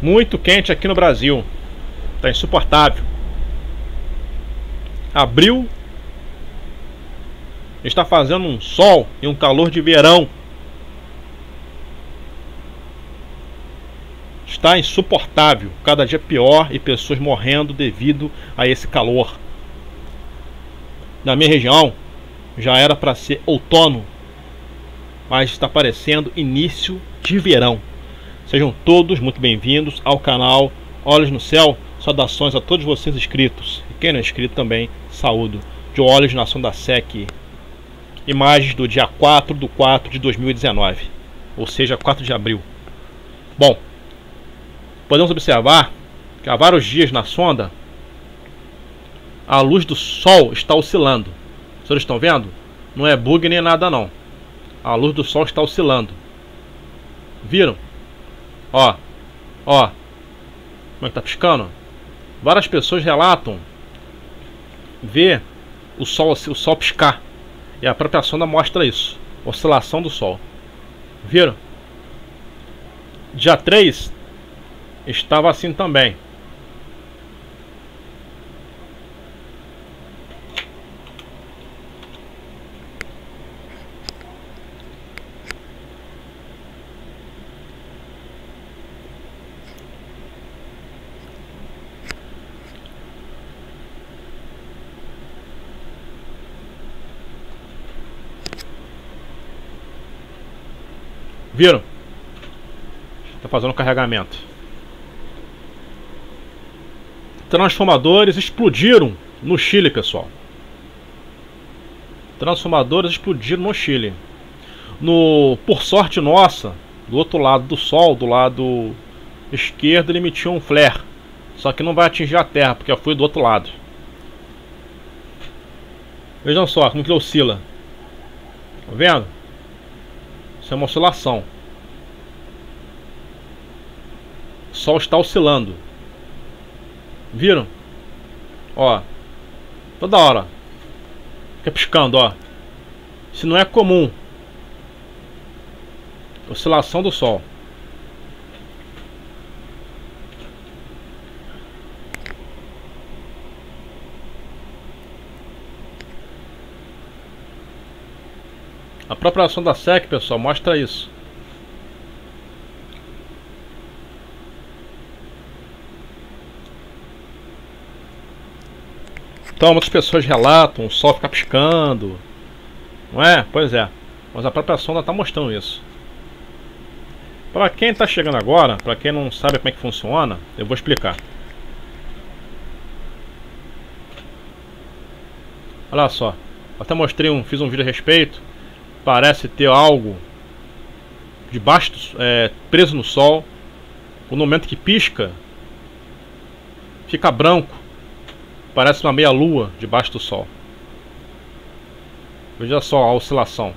Muito quente aqui no Brasil. Tá insuportável. Abril está fazendo um sol e um calor de verão. Está insuportável, cada dia pior e pessoas morrendo devido a esse calor. Na minha região já era para ser outono, mas está parecendo início de verão. Sejam todos muito bem-vindos ao canal Olhos no Céu. Saudações a todos vocês inscritos. E quem não é inscrito também, saúdo. De Olhos Nação da SEC. Imagens do dia 4 de 4 de 2019. Ou seja, 4 de abril. Bom, podemos observar que há vários dias na sonda a luz do Sol está oscilando. Vocês estão vendo? Não é bug nem nada não. A luz do Sol está oscilando. Viram? Ó, ó. Como é que tá piscando? Várias pessoas relatam ver o sol, o sol piscar. E a própria sonda mostra isso. Oscilação do sol. Viram? Dia 3 estava assim também. Viram? Está fazendo carregamento. Transformadores explodiram no Chile, pessoal. Transformadores explodiram no Chile. No, por sorte nossa, do outro lado do Sol, do lado esquerdo, ele emitiu um flare. Só que não vai atingir a Terra, porque fui do outro lado. Vejam só como que oscila. Tá vendo? Uma oscilação. O Sol está oscilando. Viram? Ó. Toda hora. Fica piscando, ó. Isso não é comum. Oscilação do Sol. A própria ação da SEC, pessoal, mostra isso. Então, muitas pessoas relatam o sol ficar piscando. Não é? Pois é. Mas a própria sonda está mostrando isso. Para quem está chegando agora, para quem não sabe como é que funciona, eu vou explicar. Olha só. Até mostrei um, fiz um vídeo a respeito parece ter algo debaixo, é, preso no sol. No momento que pisca, fica branco, parece uma meia lua debaixo do sol. Veja só a oscilação.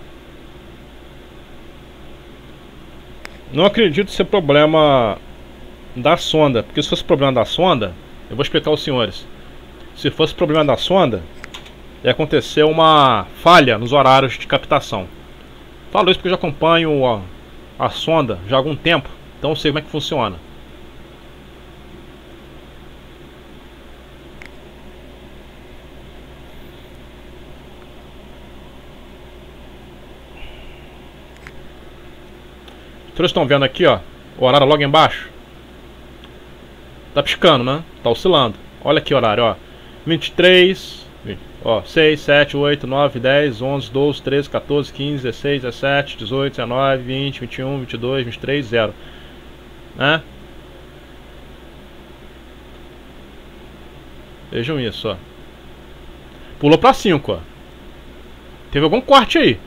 Não acredito ser problema da sonda, porque se fosse problema da sonda, eu vou explicar aos senhores. Se fosse problema da sonda, ia acontecer uma falha nos horários de captação. Falo isso porque eu já acompanho a, a sonda já há algum tempo, então eu sei como é que funciona. Vocês estão vendo aqui, ó, o horário logo embaixo. Tá piscando, né? Tá oscilando. Olha aqui o horário, ó. 23 Ó, 6, 7, 8, 9, 10, 11, 12, 13, 14, 15, 16, 17, 18, 19, 20, 21, 22, 23, 0. Né? Vejam isso, ó. Pulou pra 5, ó. Teve algum corte aí.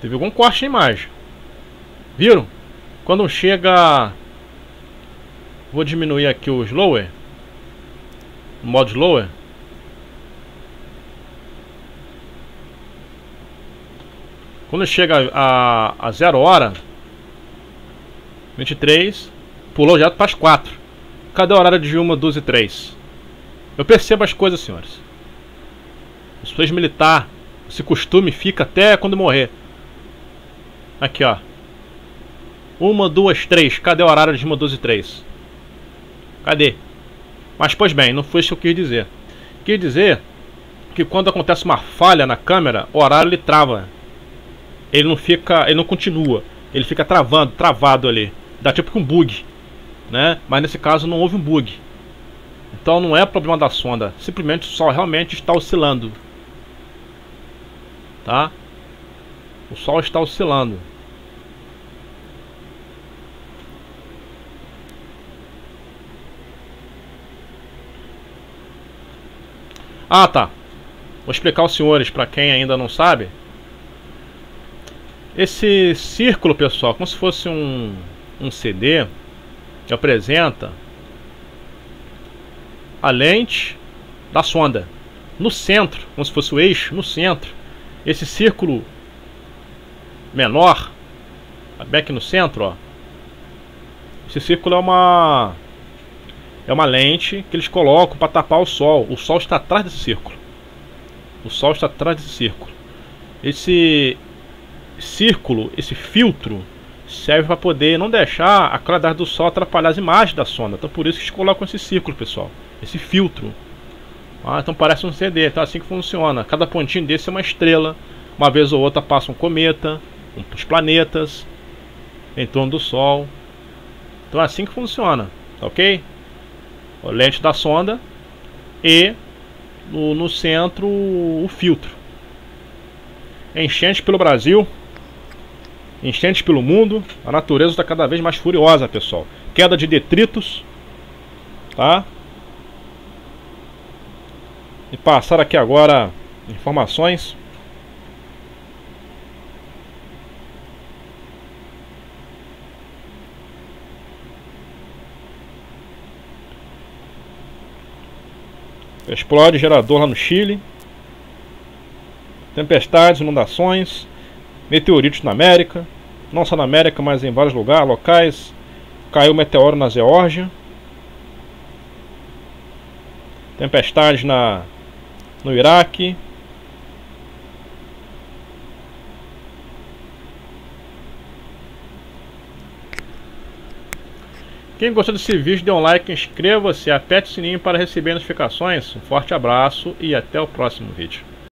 Teve algum corte em imagem. Viram? Quando chega... Vou diminuir aqui o slower. O modo slower. Quando chega a, a zero hora, 23, pulou já para as 4. Cadê o horário de 1, 12 e 3? Eu percebo as coisas, senhores. Os pessoas militar, esse costume fica até quando morrer. Aqui, ó. Uma, duas, três. Cadê o horário de uma, duas e três? Cadê? Mas, pois bem, não foi isso que eu quis dizer. Quis dizer que quando acontece uma falha na câmera, o horário ele trava. Ele não fica, ele não continua. Ele fica travando, travado ali. Dá tipo que um bug, né? Mas nesse caso não houve um bug. Então não é problema da sonda, simplesmente o Sol realmente está oscilando. Tá? O Sol está oscilando. Ah, tá. Vou explicar aos senhores, para quem ainda não sabe. Esse círculo, pessoal, como se fosse um, um CD, que apresenta a lente da sonda. No centro, como se fosse o eixo, no centro, esse círculo menor, bem aqui no centro, ó. Esse círculo é uma é uma lente que eles colocam para tapar o sol. O sol está atrás desse círculo. O sol está atrás desse círculo. Esse círculo, esse filtro, serve para poder não deixar a claridade do sol atrapalhar as imagens da sonda. Então por isso que eles colocam esse círculo, pessoal. Esse filtro. Ah, então parece um CD, então é assim que funciona. Cada pontinho desse é uma estrela. Uma vez ou outra passa um cometa, os planetas em torno do Sol. Então é assim que funciona, tá ok? lente da sonda e no, no centro o filtro. Enchente pelo Brasil, enchente pelo mundo, a natureza está cada vez mais furiosa, pessoal. Queda de detritos, tá? E passar aqui agora informações Explode gerador lá no Chile. Tempestades, inundações, meteoritos na América. Não só na América, mas em vários lugares, locais. Caiu meteoro na Geórgia. Tempestades na, no Iraque. Quem gostou desse vídeo, dê um like, inscreva-se, aperte o sininho para receber notificações. Um forte abraço e até o próximo vídeo.